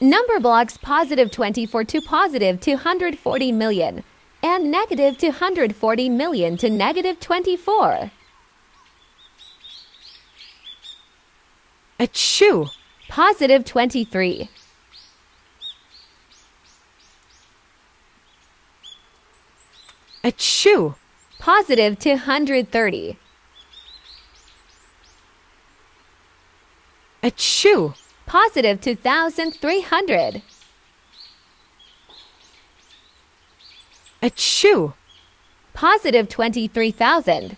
Numberblocks positive 24 to positive 240 million and negative 240 million to negative 24. Achoo! Positive 23. Achoo! Positive 230. Achoo! Positive 2,300. A Achoo! Positive 23,000.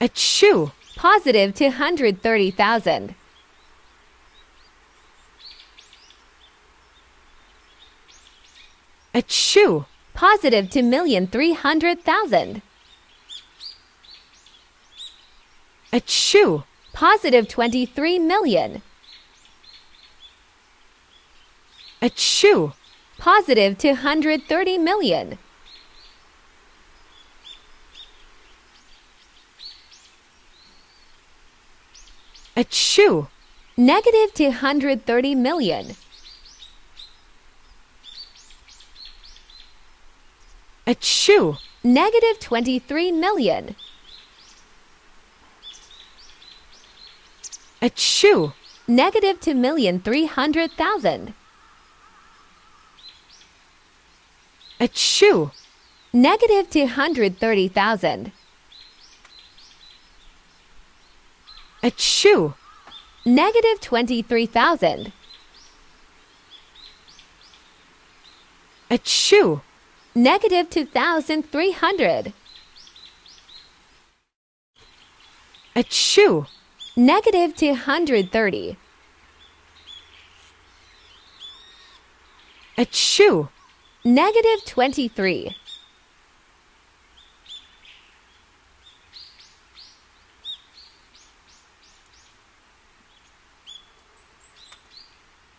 A Achoo! Positive 230,000. A Achoo! Positive 2,300,000. A Achoo! Positive 23 million. Achoo! Positive 230 million. Achoo! Negative 230 million. Achoo! Negative 23 million. Achoo! Negative 2,300,000. Achoo! Negative 230,000. Achoo! Negative 23,000. Achoo! Negative 2,300. Achoo! Negative 230. A Achoo! Negative 23.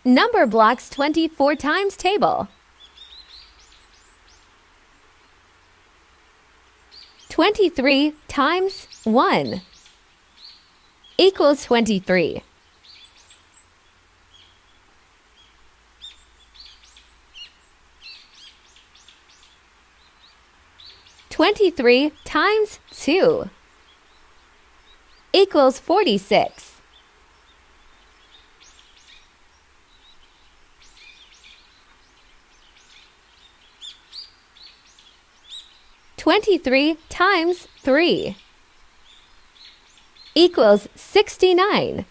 Numberblocks 24 times table. 23 times 1 equals 23. Twenty-three times two equals forty-six. Twenty-three times three equals 69.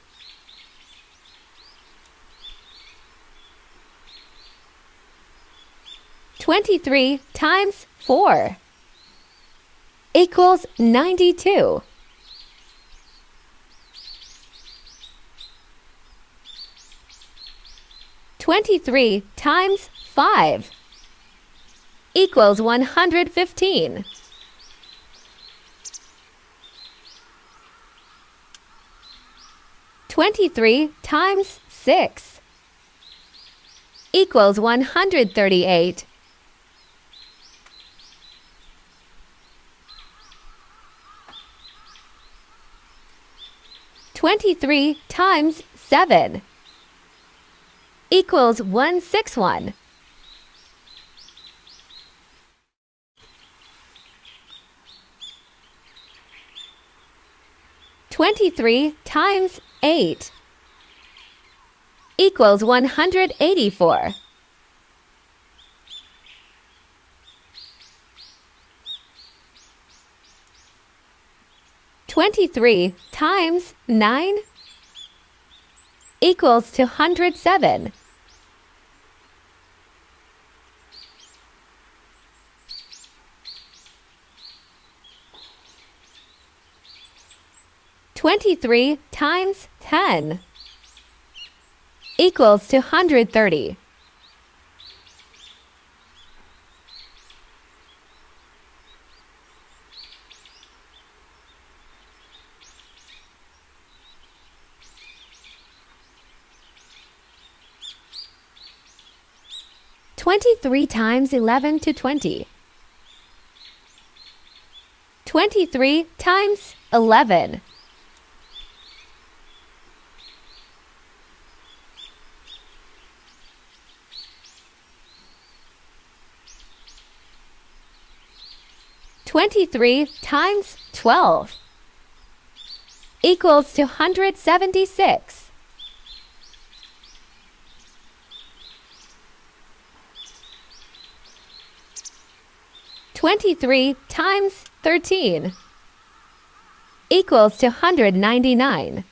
Twenty-three times four equals ninety-two. Twenty-three times five equals one hundred fifteen. Twenty-three times six equals one hundred thirty-eight. Twenty-three times seven equals one six one. Twenty-three times eight equals one hundred eighty-four. Twenty-three times nine equals two hundred seven. Twenty-three times ten equals two hundred thirty. Twenty-three times eleven to twenty. Twenty-three times eleven 23 times 12 equals 276. Twenty-three times thirteen equals hundred ninety-nine.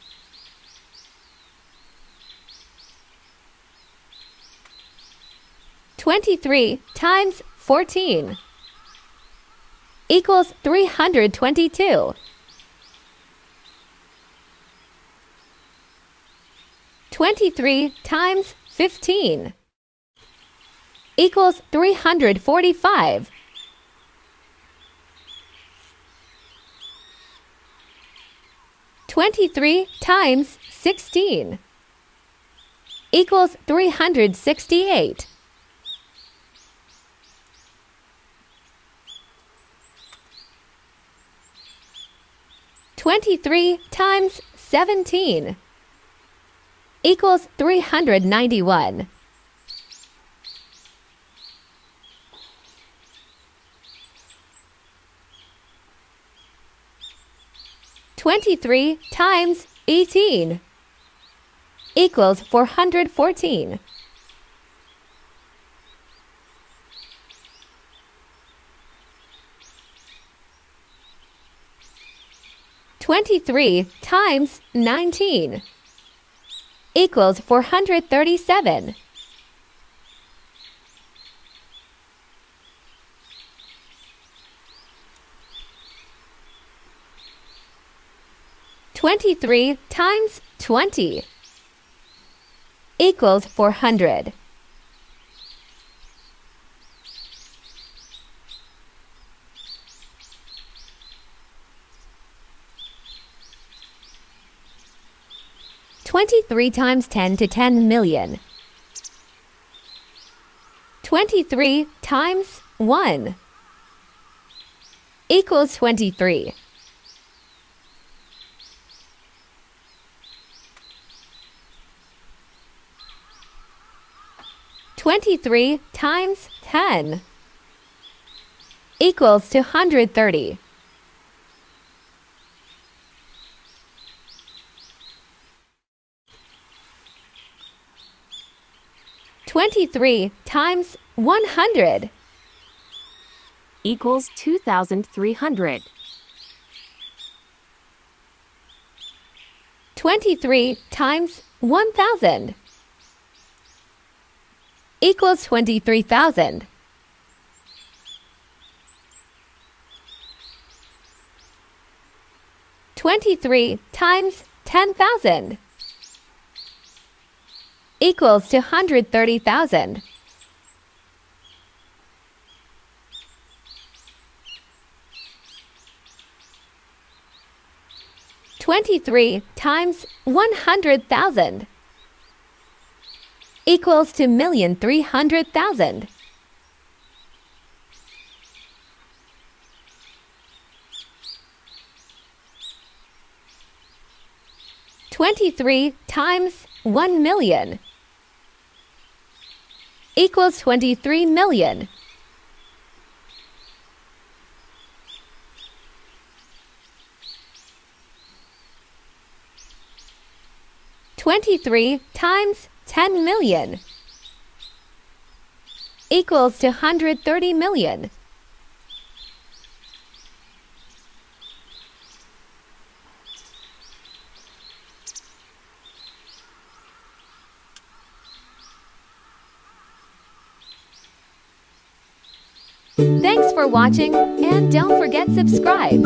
Twenty-three times fourteen equals three hundred twenty-two. 23 times 15 equals 345. Twenty-three times sixteen equals three hundred sixty-eight. Twenty-three times seventeen equals 391. Twenty-three times eighteen equals four hundred fourteen. Twenty-three times nineteen equals 437. Twenty-three times twenty equals four hundred. Twenty-three times ten to ten million. Twenty-three times one equals twenty-three. Twenty-three times ten equals two hundred thirty. Twenty-three times one hundred equals 2,300. Twenty-three times one thousand equals twenty-three thousand. Twenty-three times ten thousand equals thirty thousand. Twenty-three times one hundred thousand equals to million three hundred thousand. Twenty-three times one million equals twenty-three million. Twenty-three times ten million equals to hundred thirty million. Thanks for watching and don't forget subscribe.